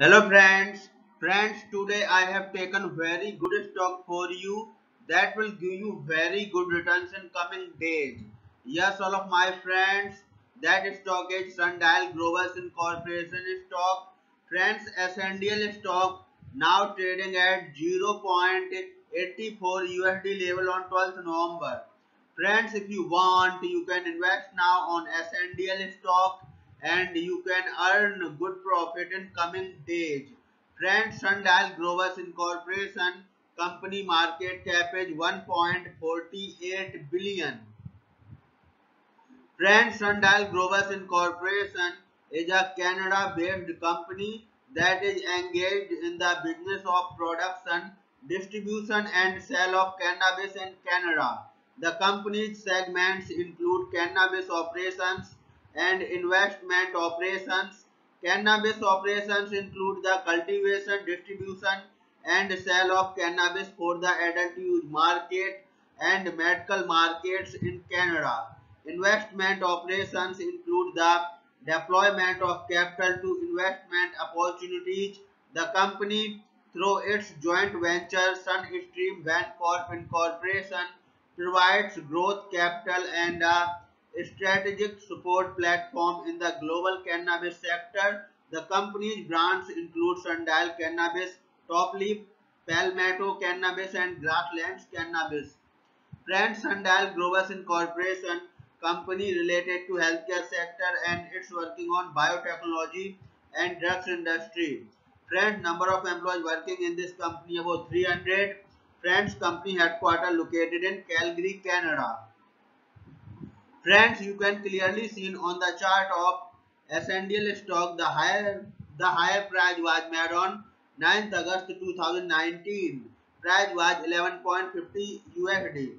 Hello friends. Friends, today I have taken very good stock for you that will give you very good returns in coming days. Yes, all of my friends, that stock is Sundial Growers Incorporation stock. Friends, SNDL stock now trading at 0.84 USD level on 12th November. Friends, if you want, you can invest now on SNDL stock and you can earn good profit in coming days. Friends, Sundial Growers Incorporation company market cap is 1.48 billion. Friends, Sundial Growers Incorporation is a Canada-based company that is engaged in the business of production, distribution and sale of cannabis in Canada. The company's segments include cannabis operations, and investment operations. Cannabis operations include the cultivation, distribution and sale of cannabis for the adult use market and medical markets in Canada. Investment operations include the deployment of capital to investment opportunities. The company, through its joint venture Sunstream Bancorp Incorporation, provides growth capital and a strategic support platform in the global cannabis sector. The company's brands include Sundial Cannabis, Top Leaf, Palmetto Cannabis and Grasslands Cannabis. Brand Sundial Growers Incorporation company related to healthcare sector and it's working on biotechnology and drugs industry. Friends number of employees working in this company about 300. Friends company headquarters located in Calgary, Canada. Friends, you can clearly see on the chart of SNDL stock the higher the higher price was made on 9th August 2019. Price was 11.50 USD.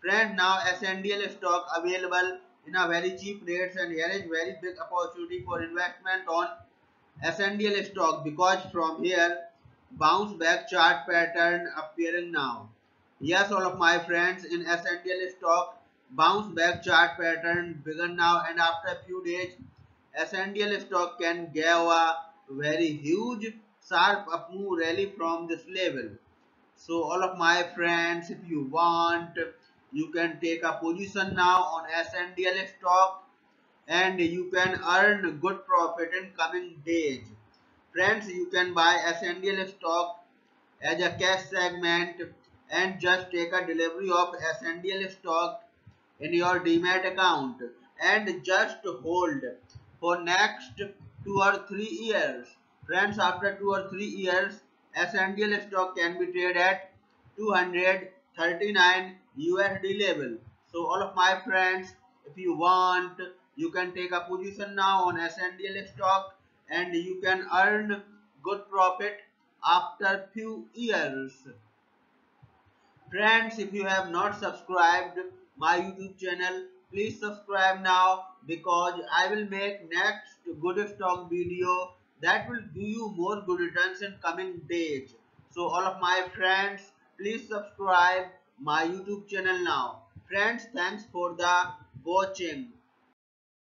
Friends, now SNDL stock available in a very cheap rates and here is very big opportunity for investment on SNDL stock because from here bounce back chart pattern appearing now. Yes, all of my friends in SNDL stock bounce back chart pattern begun now and after a few days SNDL stock can give a very huge sharp up move rally from this level. So all of my friends if you want you can take a position now on SNDL stock and you can earn good profit in coming days. Friends you can buy SNDL stock as a cash segment and just take a delivery of SNDL stock in your demat account and just hold for next two or three years. Friends, after two or three years, SNDL stock can be traded at 239 USD level. So all of my friends, if you want, you can take a position now on SNDL stock and you can earn good profit after few years. Friends, if you have not subscribed my YouTube channel, please subscribe now because I will make next good stock video that will give you more good returns in coming days. So all of my friends, please subscribe my YouTube channel now. Friends, thanks for the watching.